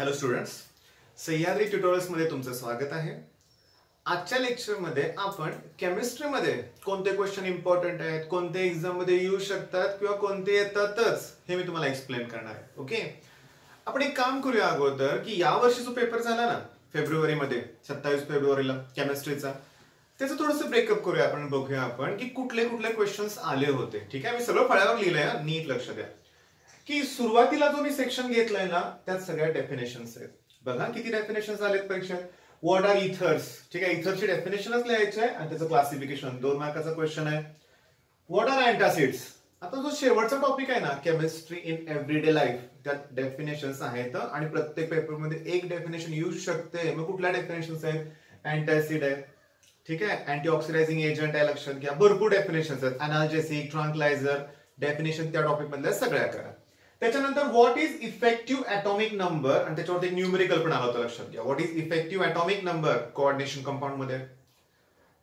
Hello students Sahyadri ट्युटोरियल्समध्ये तुमचं स्वागत आहे. आजच्या लेक्चरमध्ये आपण केमिस्ट्रीमध्ये कोणते क्वेश्चन इम्पॉर्टंट आहेत कोणते एक्झाममध्ये येऊ शकतात किंवा कोणते येतातच हे मी तुम्हाला एक्सप्लेन करणार आहे ओके आपण एक काम करूया अगोदर की या वर्षी जो पेपर झाला ना फेब्रुवारीमध्ये सत्तावीस फेब्रुवारीला केमिस्ट्रीचा त्याचं थोडंसं ब्रेकअप करूया आपण बघूया आपण की कुठले कुठले क्वेश्चन्स आले होते ठीक आहे? मी सगळं फळ्यावर लिहिलंय हा, नीट लक्ष द्या. की सुरुवातीला जो मी सेक्शन घेतलाय ना त्यात सगळ्या डेफिनेशन्स आहेत. बघा किती डेफिनेशन आलेत परीक्षेत. व्हॉट आर इथर्स ठीक आहे इथरची डेफिनेशनच लिहायचे आहे आणि त्याचं क्लासिफिकेशन दोन मार्काचा क्वेश्चन आहे. व्हॉट आर अँटासिड्स आता जो शेवटचा टॉपिक आहे ना केमिस्ट्री इन एव्हरीडे लाईफ त्यात डेफिनेशन्स आहेत आणि प्रत्येक पेपरमध्ये एक डेफिनेशन येऊ शकते. मग कुठल्या डेफिनेशन्स आहेत? अँटासिड आहे. ठीक आहे अँटीऑक्सिडायझिंग एजंट आहे लक्षात घ्या. भरपूर डेफिनेशन आहेत. अनाल्जेसिक ट्रांकलायझर डेफिनेशन त्या टॉपिक मधल्या सगळ्या करा. त्याच्यानंतर what is effective atomic number आणि त्याच्यावरती एक न्यूमेरिकल पण आला होता लक्षात घ्या. What is effective atomic number coordination कंपाऊंडमध्ये.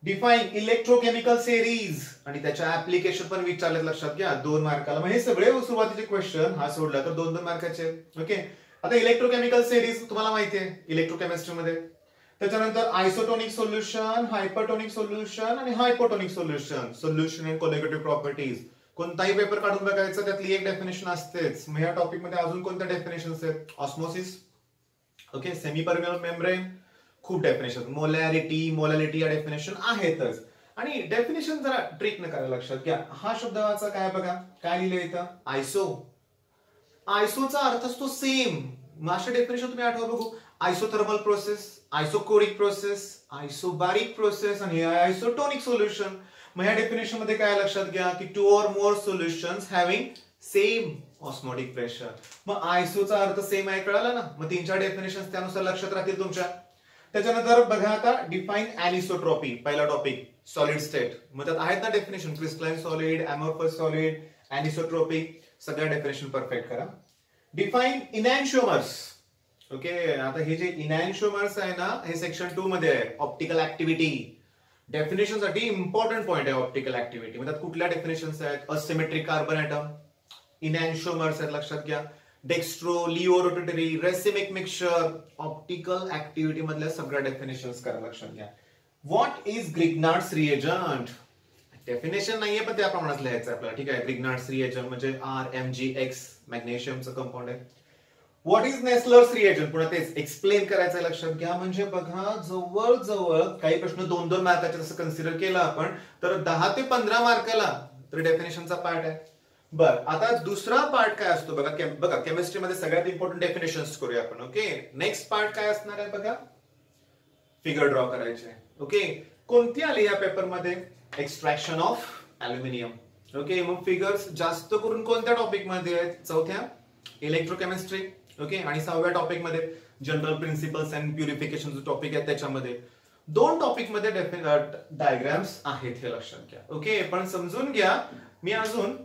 Define electrochemical series आणि त्याच्या ऍप्लिकेशन पण विचारलेत लक्षात घ्या. दोन मार्काला. म्हणजे हे सगळे सुरुवातीचे क्वेश्चन हा सोडला तर दोन दोन मार्काचे. ओके आता इलेक्ट्रोकेमिकल सेरीज तुम्हाला माहिती आहे. इलेक्ट्रोकेमिस्ट्री मध्ये. त्याच्यानंतर आयसोटोनिक सोल्युशन हायपरटोनिक सोल्युशन आणि hypotonic solution solution and colligative properties कोणताही पेपर काढून बघायचा त्यातली एक डेफिनेशन असतेच. मग या टॉपिकमध्ये अजून कोणत्या डेफिनेशन आहेत? Osmosis okay semi permeable membrane खूप डेफिनेशन मोलॅरिटी मोलॅलिटी या डेफिनेशन आहेतच. आणि डेफिनेशन जरा ट्रिक न करायला लक्षात घ्या. हा शब्दाचा काय बघा? काय लिहिलं इथं? आयसो आयसोचा अर्थ असतो सेम मास्टर डेफिनेशन तुम्ही आठवा बघू. Isothermal process isochoric process isobaric process आणि आयसोटोनिक सोल्युशन मग ह्या डेफिनेशनमध्ये काय लक्षात घ्या की two or more solution having same osmotic pressure मग आयसोचा अर्थ सेम आहे कळाला ना? मग तीन चार डेफिनेशन त्यानुसार लक्षात राहतील तुमच्या. त्याच्यानंतर बघा आता डिफाईन अॅनिसोट्रॉपी पहिला टॉपिक सॉलिड स्टेट मग त्यात आहेत ना definition crystalline solid amorphous solid anisotropy सगळ्या डेफिनेशन परफेक्ट करा. डिफाईन इनॅन्शिओमर्स ओके आता हे जे इनॅन्शिओमर्स आहे ना हे सेक्शन टू मध्ये आहे. ऑप्टिकल ऍक्टिव्हिटी डेफिनेशनसाठी इम्पॉर्टंट पॉईंट आहे ऑप्टिकल ऍक्टिव्हिटी म्हणजे कुठल्या डेफिनेशन आहेत? असिमेट्रिक कार्बन ऍटम इनॅन्शोमर्स आहेत लक्षात घ्या. Dextro laevo rotatory racemic mixture optical activity मधल्या सगळ्या डेफिनेशन करा लक्षात घ्या. What is Grignard's reagent definition नाहीये पण त्या प्रमाणात लिहायचं आपल्याला. ठीक आहे ग्रिग्नार्ड्स रिएजंट म्हणजे आर एम जी एक्स मॅग्नेशियमचं कंपाऊंड आहे. व्हॉट इज नेस्लर्स रिएजंट पुन्हा तेच एक्सप्लेन करायचं लक्षात घ्या. म्हणजे बघा जवळ जवळ काही प्रश्न दोन दोन मार्काचे जसं कन्सिडर केलं आपण तर दहा ते पंधरा मार्काला तर डेफिनेशनचा पार्ट आहे. बर आता दुसरा पार्ट काय असतो बघा केम- बघा केमिस्ट्रीमध्ये सगळ्यात इम्पॉर्टंट डेफिनेशन करूया आपण ओके नेक्स्ट पार्ट काय असणार आहे बघा? फिगर ड्रॉ करायचे ओके कोणती आली या पेपरमध्ये एक्स्ट्रॅक्शन ऑफ अल्युमिनियम ओके मग फिगर्स जास्त करून कोणत्या टॉपिकमध्ये आहेत? चौथ्या इलेक्ट्रोकेमिस्ट्री ओके आणि सहाव्या टॉपिकमध्ये जनरल प्रिन्सिपल्स अँड प्युरिफिकेशन जो टॉपिक आहे त्याच्यामध्ये. दोन टॉपिकमध्ये डायग्राम्स आहेत हे लक्षात घ्या. ओके पण समजून घ्या मी अजून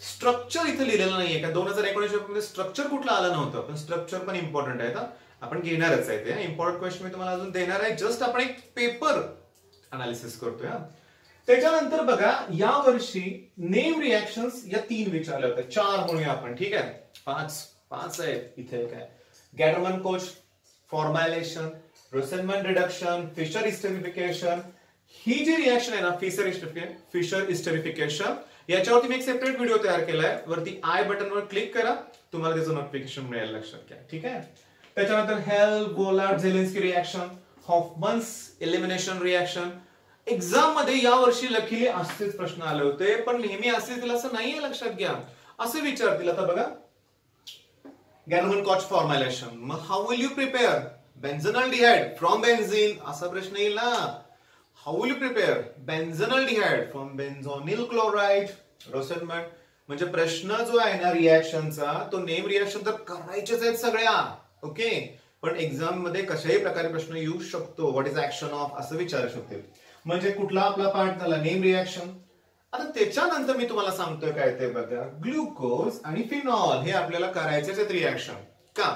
स्ट्रक्चर इथे लिहिलेलं नाहीये. का दोन हजार एकोणीसमध्ये स्ट्रक्चर कुठलं आलं नव्हतं. पण स्ट्रक्चर पण इम्पॉर्टंट आहे. हा. आपण घेणारच आहे ते. इम्पॉर्टंट क्वेश्चन मी तुम्हाला अजून देणार आहे. जस्ट आपण एक पेपर अनालिसिस करतोय त्याच्यानंतर बघा या वर्षी नेम रिॲक्शन्स या तीन विचारल्या होत्या. चार म्हणूया आपण. ठीक आहे? पाच. पाच आहेत इथे काय Gattermann Koch formylation Rosenmund reduction Fischer esterification ही जी रिॲक्शन आहे ना फिशर इस्टरिफिकेशन फिशर इस्टरिफिकेशन याच्यावरती मी एक सेपरेट व्हिडिओ तयार केलाय. वरती आय बटनवर क्लिक करा. तुम्हाला त्याचं नोटिफिकेशन मिळेल लक्षात घ्या. ठीक आहे? त्याच्यानंतर Hell Volhard Zelinsky reaction Hofmann's elimination reaction एक्झाममध्ये या वर्षी लकीली असेच प्रश्न आले होते पण नेहमी असतील असं नाहीये लक्षात घ्या. असे विचारतील. आता बघा गॅल्मन कॉच फॉर्मॅलेशन मग how will you prepare benzaldehyde from benzene असा प्रश्न येईल ना. How will you prepare benzaldehyde from benzoyl chloride Rosenmund म्हणजे प्रश्न जो आहे ना रिॲक्शनचा तो नेम रिॲक्शन तर करायचेच आहेत सगळ्या. ओके पण एक्झाममध्ये कशाही प्रकारे प्रश्न येऊ शकतो. व्हॉट इज ऍक्शन ऑफ असं विचारू शकते म्हणजे कुठला आपला पार्ट झाला? नेम रिॲक्शन आता त्याच्यानंतर मी तुम्हाला सांगतोय काय ते बघा. ग्लुकोज आणि फिनॉल हे आपल्याला करायचेच आहेत रिॲक्शन का?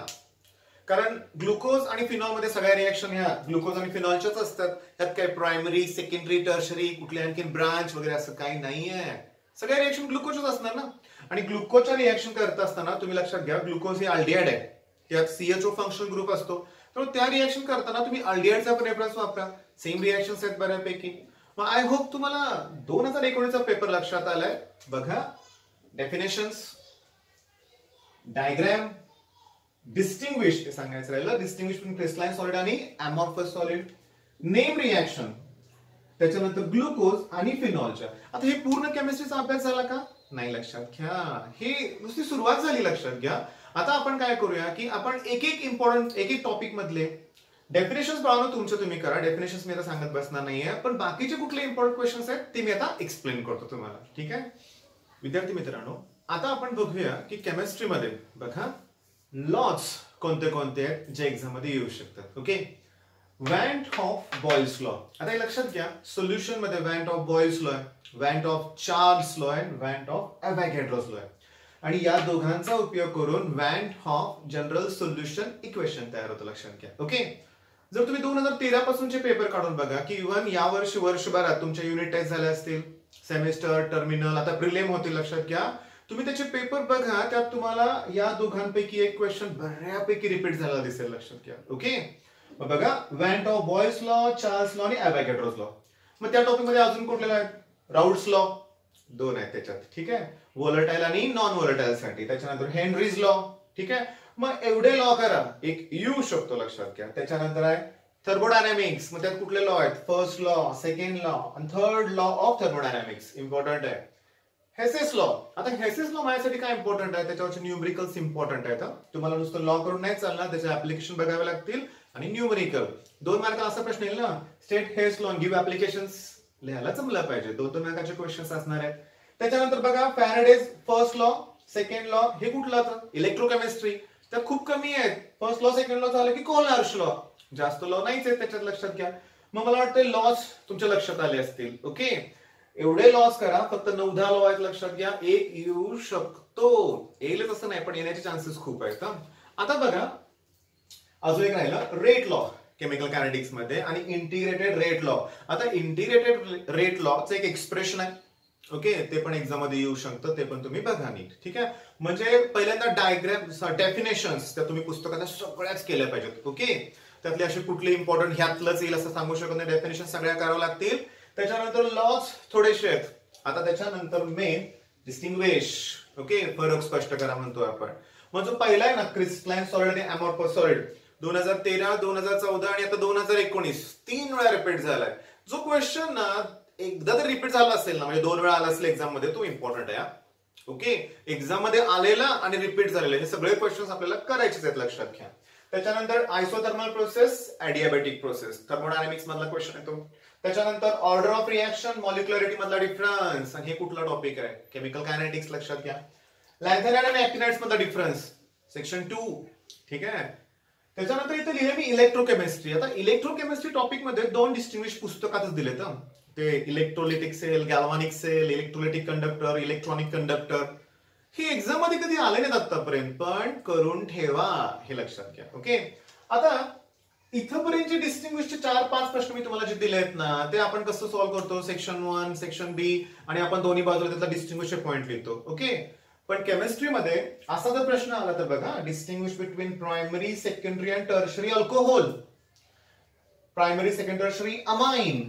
कारण ग्लुकोज आणि फिनॉलमध्ये सगळ्या रिॲक्शन ह्या ग्लुकोज आणि फिनॉलच्याच असतात. त्यात काही प्रायमरी सेकंडरी टर्शरी कुठल्या आणखी ब्रांच वगैरे असं काही नाहीये. सगळ्या रिॲक्शन ग्लुकोजच असणार ना? आणि ग्लुकोजच्या रिॲक्शन करत असताना तुम्ही लक्षात घ्या ग्लुकोज हे आल्डिहाइड आहे. त्यात सीएचओ फंक्शन ग्रुप असतो. तर त्या रिॲक्शन करताना तुम्ही अल्डिहाइडचा रेफरन्स वापरा. सेम रिॲक्शन आहेत बऱ्यापैकी. मग आय होप तुम्हाला दोन हजार एकोणीसचा पेपर लक्षात आलाय. बघा डेफिनेशन्स डायग्रॅम डिस्टिंग्विश हे सांगायचं राहिलं. डिस्टिंग्विश क्रिस्टलाइन सॉलिड आणि अमॉर्फस सॉलिड नेम रिॲक्शन त्याच्यानंतर ग्लुकोज आणि फिनॉलच्या आता हे पूर्ण केमिस्ट्रीचा अभ्यास झाला का? नाही लक्षात घ्या. हे नुसती सुरुवात झाली लक्षात घ्या. आता आपण काय करूया की आपण एक एक इम्पॉर्टंट एक एक टॉपिक मधले डेफिनेशन पाहून तुमचं तुम्ही करा. डेफिनेशन मी आता सांगत बसणार नाहीये. पण बाकीचे कुठले इम्पॉर्टंट क्वेश्चन आहेत ते मी आता एक्सप्लेन करतो तुम्हाला. ठीक आहे? विद्यार्थी मित्रांनो आता आपण बघूया की केमिस्ट्रीमध्ये बघा लॉज कोणते कोणते आहेत जे एक्झाममध्ये येऊ शकतात. Okay van't Hoff Boyle's law आता हे लक्षात घ्या सोल्युशनमध्ये वॅन्ट ऑफ बॉइल्स लॉ आहे वॅन्ट ऑफ चार्ल्स लॉ आहे वॅन्ट ऑफ अवॅगॅड्रॉस लॉ आहे. आणि या दोघांचा उपयोग करून van't Hoff general solution equation तयार होतं लक्षात घ्या. ओके जर तुम्ही दोन हजार तेरा पासूनचे पेपर काढून बघा की इव्हन या वर्षी वर्षभरात तुमच्या युनिट टेस्ट झाल्या असतील सेमेस्टर टर्मिनल आता प्रिलेम होतील लक्षात घ्या. तुम्ही त्याचे पेपर बघा त्यात तुम्हाला या दोघांपैकी एक क्वेश्चन बऱ्यापैकी रिपीट झाला दिसेल लक्षात घ्या. ओके मग बघा van't Hoff Boyle's law Charles law आणि अबॅकॅड्रोज लॉ मग त्या टॉपिकमध्ये अजून कुठलेला आहेत? राऊट्स लॉ दोन आहेत त्याच्यात. ठीक आहे? वोलटाईल आणि नॉन वोलटाईल साठी. त्याच्यानंतर हेनरीज लॉ ठीक आहे? मग एवढे लॉ करा. एक येऊ शकतो लक्षात घ्या. त्याच्यानंतर आहे थर्मोडायनामिक्स मग त्यात कुठले लॉ आहेत? फर्स्ट लॉ सेकंड लॉ आणि third law of thermodynamics important आहे. हेसेस लॉ आता हेसेस लॉ माझ्यासाठी काय इम्पॉर्टंट आहे? त्याच्यावरचे न्यूमरिकल्स इम्पॉर्टंट आहेत तुम्हाला नुसतं लॉ करून नाही चालणार. त्याचे ऍप्लिकेशन बघावे लागतील आणि न्यूमरिकल दोन मार्क असा प्रश्न येईल ना. State Hess law give application लिहायला जमलं पाहिजे. दोन दोन मार्काचे क्वेश्चन असणार आहेत. त्याच्यानंतर बघा Faraday's first law second law हे कुठलं होतं? इलेक्ट्रोकेमिस्ट्री तर खूप कमी आहेत. फर्स्ट लॉ सेकंड लॉ झालं की कोलार्श लॉ जास्त लॉ नाहीच आहेत त्याच्यात लक्षात घ्या. मग मला वाटतं लॉस तुमच्या लक्षात आले असतील ओके एवढे लॉस करा फक्त नऊ दहा लॉ आहेत लक्षात घ्या. एक येऊ शकतो. येईलच असं नाही पण येण्याचे चान्सेस खूप आहेत आता बघा अजून एक राहिलं. रेट लॉ केमिकल कॅनेटिक्समध्ये आणि इंटिग्रेटेड रेट लॉ आता इंटिग्रेटेड रेट लॉचं एक एक्सप्रेशन आहे. ओके ते पण एक्झाममध्ये येऊ शकतं ते पण तुम्ही बघा नीट ठीक आहे? म्हणजे पहिल्यांदा डायग्राम डेफिनेशन त्या तुम्ही पुस्तकात सगळ्याच केल्या पाहिजेत ओके त्यातले असे कुठले इम्पॉर्टंट ह्यातलंच येईल असं सांगू शकत नाही डेफिनेशन सगळ्या करावं लागतील. त्याच्यानंतर लॉस थोडेसे आहेत. आता त्याच्यानंतर मेन डिस्टिंग्विश ओके फरक स्पष्ट करा म्हणतो आपण. मग जो पहिला आहे ना क्रिस्टलाइन सॉलिड आणि अमॉर्फस सॉलिड दोन हजार तेरा दोन हजार चौदा आणि आता दोन हजार एकोणीस तीन वेळा रिपीट झालाय. जो क्वेश्चन ना एकदा तर रिपीट झाला असेल ना म्हणजे दोन वेळा आला असेल एक्झाममध्ये तो इम्पॉर्टंट आहे ओके एक्झाममध्ये आलेला आणि रिपीट झालेला हे सगळे क्वेश्चन आपल्याला करायचेच आहेत लक्षात घ्या. त्याच्यानंतर isothermal process adiabatic process thermodynamics मधला क्वेश्चन येतो. त्याच्यानंतर ऑर्डर ऑफ रिॲक्शन मॉलिक्युलरिटी मधला डिफरन्स आणि हे कुठला टॉपिक आहे? केमिकल कायनेटिक्स लक्षात घ्या. लॅथेनाइड आणि ऍक्टिनाइड्स मधला डिफरन्स सेक्शन टू ठीक आहे? त्याच्यानंतर इथे लिहिले मी इलेक्ट्रोकेमिस्ट्री आता इलेक्ट्रोकेमिस्ट्री टॉपिकमध्ये दोन डिस्टिंग्विश पुस्तकातच दिलेत ते electrolytic cell galvanic cell electrolytic conductor electronic conductor हे एक्झाममध्ये कधी आले नाहीत आतापर्यंत पण करून ठेवा हे लक्षात घ्या ओके आता इथंपर्यंतचे डिस्टिंग्विशचे चार पाच प्रश्न मी तुम्हाला जे दिले आहेत ना ते आपण कसं सॉल्व्ह करतो? सेक्शन वन सेक्शन बी आणि आपण दोन्ही बाजूला त्याचा डिस्टिंग्विशचे पॉईंट लिहितो ओके पण केमिस्ट्रीमध्ये असा जर प्रश्न आला तर बघा distinguish between primary secondary and tertiary alcohol primary second tertiary amine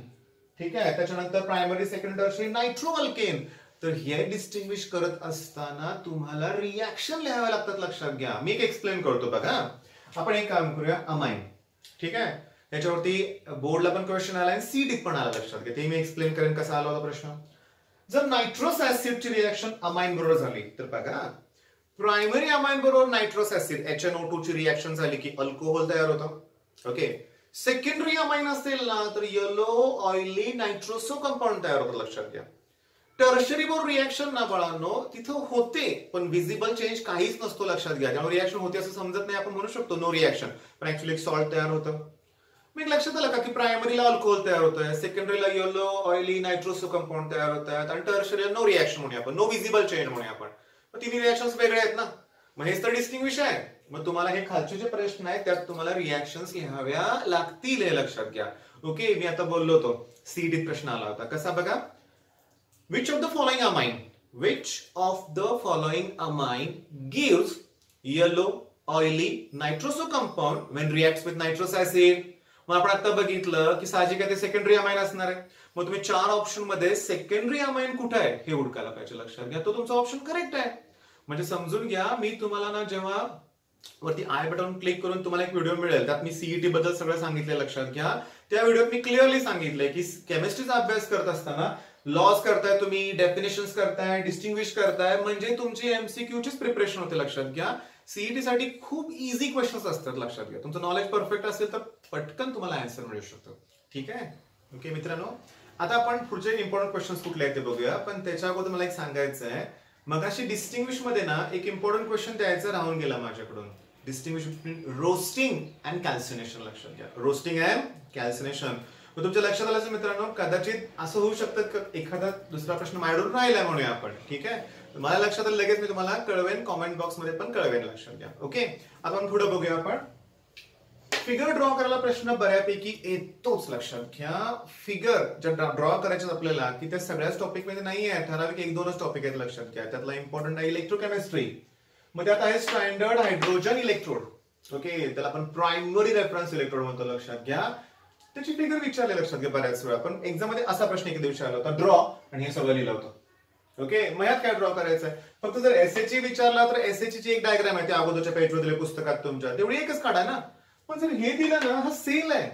ठीक आहे? त्याच्यानंतर primary secondary tertiary nitro alkane तर हे डिस्टिंग्विश करत असताना तुम्हाला रिॲक्शन लिहाव्या लागतात लक्षात घ्या. मी एक एक्सप्लेन करतो बघा. आपण एक काम करूया अमाइन ठीक आहे? याच्यावरती बोर्डला पण क्वेश्चन आला सी डीत पण आला लक्षात घ्या. ते मी एक्सप्लेन करेन कसा आला होता प्रश्न. जर नायट्रोस ऍसिडची रिॲक्शन अमाइन बरोबर झाली तर बघा. प्रायमरी अमाइन बरोबर nitrous acid H N O two ची रिॲक्शन झाली की अल्कोहोल तयार होतं. ओके सेकंडरी अमाइन असेल ना तर येलो ऑइली नायट्रोसो कंपाऊंड तयार होतं लक्षात घ्या. टर्शरी बोर रिॲक्शन ना बाळांनो तिथं होते पण व्हिजिबल चेंज काहीच नसतो लक्षात घ्या. त्यामुळे रिॲक्शन होते असं समजत नाही आपण म्हणू शकतो नो रिॲक्शन पण ऍक्च्युली एक सॉल्ट तयार होतं. मग लक्षात आलं का की प्रायमरीला अल्कोहोल तयार होत आहे सेकंडरीला येलो ऑइली नायट्रोसो कंपाऊंड तयार होत आहेत आणि टर्शरीला नो रिॲक्शन म्हणूया आपण नो विजिबल चेंज म्हणूया आपण. तिन्ही रिॲक्शन वेगळे आहेत ना. मग हेच तर डिस्टिंग्विश आहे. मग तुम्हाला हे खालचे जे प्रश्न आहेत त्यात तुम्हाला रिॲक्शन्स लिहाव्या लागतील हे लक्षात घ्या. ओके मी आता बोललो होतो. सीडीत प्रश्न आला होता. कसा बघा? Which of the following amine which of the following amine gives yellow oily nitroso compound when react with nitrous acid मग आपण आता बघितलं की साहजिक आहे ते सेकंडरी अमाइन असणार आहे. मग तुम्ही चार ऑप्शनमध्ये सेकंडरी अमाइन कुठे आहे हे उडकायला पाहिजे लक्षात घ्या. तो तुमचा ऑप्शन करेक्ट आहे. म्हणजे समजून घ्या मी तुम्हाला ना जेव्हा वरती आय बटन क्लिक करून तुम्हाला एक व्हिडिओ मिळेल त्यात मी सीईटी बद्दल सगळं सांगितलं लक्षात घ्या. त्या व्हिडिओत मी क्लिअरली सांगितलंय की केमिस्ट्रीचा अभ्यास करत असताना लॉस करताय तुम्ही डेफिनेशन करताय डिस्टिंग्विश करताय म्हणजे तुमची एमसीक्यूचीच प्रिपरेशन होते लक्षात घ्या. सीईटी साठी खूप इझी क्वेश्चन्स असतात लक्षात घ्या. तुमचं नॉलेज परफेक्ट असेल तर पटकन तुम्हाला आन्सर मिळू शकतो. ठीक आहे? ओके मित्रांनो. आता आपण पुढचे इम्पॉर्टंट क्वेश्चन्स कुठले आहेत ते बघूया. पण त्याच्या अगोदर मला एक सांगायचं आहे मग अशी डिस्टिंग्विशमध्ये ना एक इम्पॉर्टंट क्वेश्चन द्यायचा राहून गेला माझ्याकडून. Distinguish between roasting and calcination लक्षात घ्या. रोस्टिंग अँड कॅल्सिनेशन मग तुमच्या लक्षात आलं मित्रांनो कदाचित असं होऊ शकतं एखादा दुसरा प्रश्न माझ्याकडून राहिला म्हणूया आपण ठीक आहे? मला लक्षात आलं लगेच मी तुम्हाला कळवेन कॉमेंट बॉक्समध्ये पण कळवेन लक्षात घ्या. ओके आता आपण पुढे बघूया आपण. फिगर ड्रॉ करायला प्रश्न बऱ्यापैकी येतोच लक्षात घ्या. फिगर ज्या ड्रॉ करायचे आपल्याला की त्या सगळ्याच टॉपिकमध्ये नाही आहे ठराविक एक दोनच टॉपिक आहेत लक्षात घ्या. त्यातला इम्पॉर्टंट आहे इलेक्ट्रोकेमिस्ट्री मग त्यात आहे स्टँडर्ड हायड्रोजन इलेक्ट्रोड ओके त्याला आपण प्रायमरी रेफरन्स इलेक्ट्रोड म्हणतो लक्षात घ्या. त्याची फिगर विचारले लक्षात घ्या बऱ्याच वेळा. पण एक्झाममध्ये असा प्रश्न एक विचारला होता. ड्रॉ आणि हे सगळं लिहिलं होतं. ओके मग यात काय ड्रॉ करायचं आहे फक्त जर एस विचारला तर एस ची एक डायग्राम आहे. त्या अगोदरच्या पेजवर दिले पुस्तकात तुमच्या. तेवढी एकच काढा ना. पण जर हे दिलं ना हा सेल आहे.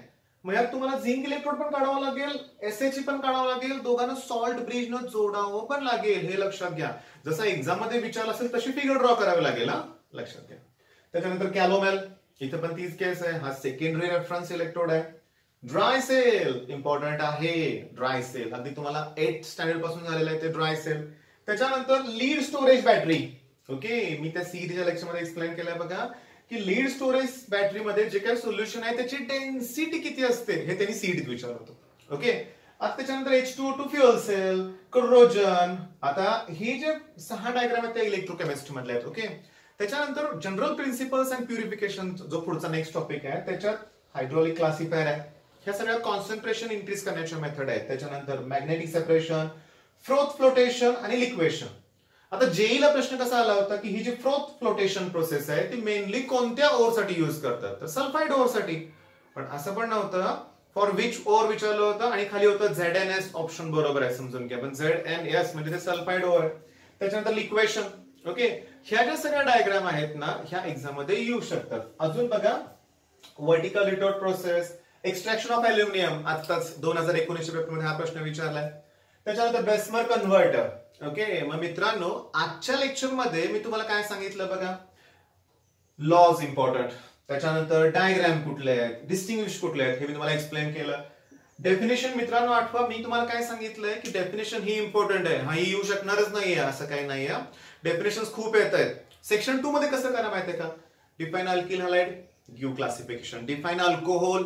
मग यात तुम्हाला झिंक इलेक्ट्रोड पण काढावं लागेल एस एच पण काढावं लागेल दोघांना सॉल्ट ब्रिज न जोडावं पण लागेल हे लक्षात घ्या. जसं एक्झाममध्ये विचार असेल तशी फिगर ड्रॉ करावी लागेल हा? लक्षात घ्या. त्याच्यानंतर कॅलोमेल इथं पण तीच केस आहे. हा सेकंडरी रेफरन्स इलेक्ट्रोड आहे. ड्राय सेल इम्पॉर्टंट आहे. ड्राय सेल अगदी तुम्हाला एट स्टँडर्डपासून झालेलं आहे ते ड्राय सेल त्याच्यानंतर लीड स्टोरेज बॅटरी ओके मी त्या सीईटीच्या लेक्चरमध्ये एक्सप्लेन केलंय बघा. की लीड स्टोरेज बॅटरीमध्ये जे काही सोल्युशन आहे त्याची डेन्सिटी किती असते? हे त्यांनी सीडीत विचारलं ओके आता त्याच्यानंतर H two two fuel cell corrosion आता हे जे सहा डायग्राम आहेत त्या इलेक्ट्रोकेमिस्ट्री मधले आहेत ओके त्याच्यानंतर जनरल प्रिन्सिपल्स अँड प्युरिफिकेशन जो पुढचा नेक्स्ट टॉपिक आहे त्याच्यात हायड्रोलिक क्लासिफायर आहे. ह्या सगळ्या कॉन्सन्ट्रेशन इन्क्रीज करण्याच्या मेथड आहेत. त्याच्यानंतर मॅग्नेटिक सेपरेशन फ्रोथ फ्लोटेशन आणि लिक्वेशन आता जेईला प्रश्न कसा आला होता की ही जी फ्रोथ फ्लोटेशन प्रोसेस आहे ती मेनली कोणत्या ओरसाठी युज करतात? तर सल्फाईड ओरसाठी. पण असं पण नव्हतं. फॉर विच ओर विचारलं होतं आणि खाली होतं झेड एन एस ऑप्शन बरोबर आहे समजून घ्या. पण झेड एन एस म्हणजे ते सल्फाईड ओर. त्याच्यानंतर लिक्वेशन ओके ह्या ज्या सगळ्या डायग्राम आहेत ना ह्या एक्झाममध्ये येऊ शकतात. अजून बघा. Vertical retort process extraction of aluminium आताच दोन हजार एकोणीसच्या पेपरमध्ये हा प्रश्न विचारलाय. त्याच्यानंतर बेस्मर कन्व्हर्टर ओके मग मित्रांनो आजच्या लेक्चरमध्ये मी तुम्हाला काय सांगितलं बघा? लॉज इम्पॉर्टंट त्याच्यानंतर डायग्राम कुठले आहेत? डिस्टिंग्विश कुठले आहेत? हे मी तुम्हाला एक्सप्लेन केलं. डेफिनेशन मित्रांनो आठवा मी तुम्हाला काय सांगितलंय की डेफिनेशन ही इम्पॉर्टंट आहे. हा येऊ शकणारच नाहीये असं काही नाहीये. डेफिनेशन खूप येत आहेत. सेक्शन टू मध्ये कसं करा माहितीये का? Define alkyl halide give classification define alcohol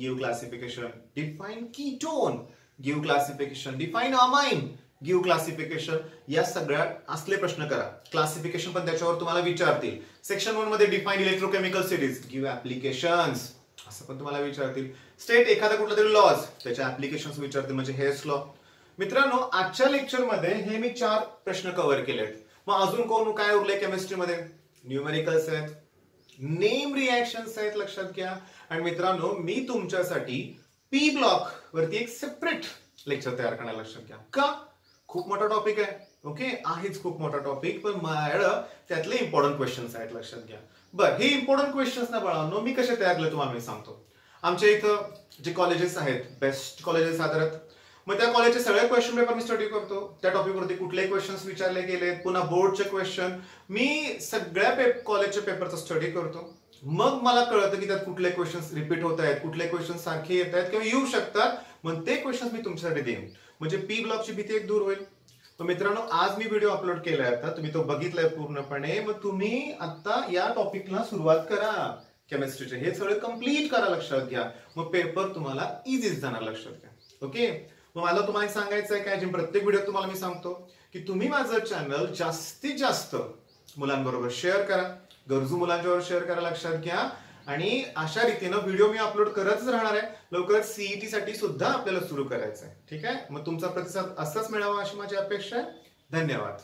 give classification define ketone give classification define amine give classification या सगळ्या असले प्रश्न करा. क्लासिफिकेशन पण त्याच्यावर तुम्हाला विचारतील. सेक्शन वनमध्ये define electrochemical series give application असं पण तुम्हाला विचारतील. स्टेट एखादा कुठला तरी लॉज त्याच्या ऍप्लिकेशन विचारतील. म्हणजे हेअर्स लॉ मित्रांनो आजच्या लेक्चरमध्ये हे मी चार प्रश्न कव्हर केले मग अजून कोण काय उरले केमिस्ट्रीमध्ये न्यूमेरिकल्स आहेत. नेम रिॲक्शन्स आहेत लक्षात घ्या. आणि मित्रांनो मी तुमच्यासाठी पी ब्लॉक वरती एक सेपरेट लेक्चर तयार करण्याला लक्षात घ्या. का? खूप मोठा टॉपिक आहे. ओके आहेच खूप मोठा टॉपिक पण माझ्याकडं त्यातले इम्पॉर्टंट क्वेश्चन्स आहेत लक्षात घ्या. बरं हे इम्पॉर्टंट क्वेश्चन्स ना बाळांनो मी कसे तयार केले तुम्हाला मी सांगतो. आमच्या इथं जे कॉलेजेस आहेत बेस्ट कॉलेजेस साधारण मग त्या कॉलेजचे सगळे क्वेश्चन पेपर मी स्टडी करतो. त्या टॉपिकवरती कुठले क्वेश्चन्स विचारले गेले पुन्हा बोर्डचे क्वेश्चन मी सगळ्या पेप कॉलेजच्या पेपरचा स्टडी करतो. मग मला कळतं की त्यात कुठले क्वेश्चन्स रिपीट होत आहेत कुठले क्वेश्चन सारखे येत आहेत किंवा येऊ शकतात मग ते क्वेश्चन मी तुमच्यासाठी देईन. म्हणजे पी ब्लॉकची भीती एक दूर होईल. तर मित्रांनो आज मी व्हिडिओ अपलोड केलाय आता. तुम्ही तो बघितलाय पूर्णपणे. मग तुम्ही आता या टॉपिकला सुरुवात करा. केमिस्ट्रीचे हे सगळं कंप्लीट करा लक्षात घ्या. मग पेपर तुम्हाला इझीच जाणार लक्षात घ्या. ओके मग मला तुम्हाला एक सांगायचं आहे काय? जे प्रत्येक व्हिडिओ तुम्हाला मी सांगतो की तुम्ही माझं चॅनल जास्तीत जास्त मुलांबरोबर शेअर करा. गरजू मुलांच्यावर शेअर करा लक्षात घ्या. आणि अशा रीतीनं व्हिडिओ मी अपलोड करतच राहणार आहे. लवकरच सीईटी साठी सुद्धा आपल्याला सुरू करायचं आहे ठीक आहे? मग तुमचा प्रतिसाद असाच मिळावा अशी माझी अपेक्षा आहे. धन्यवाद.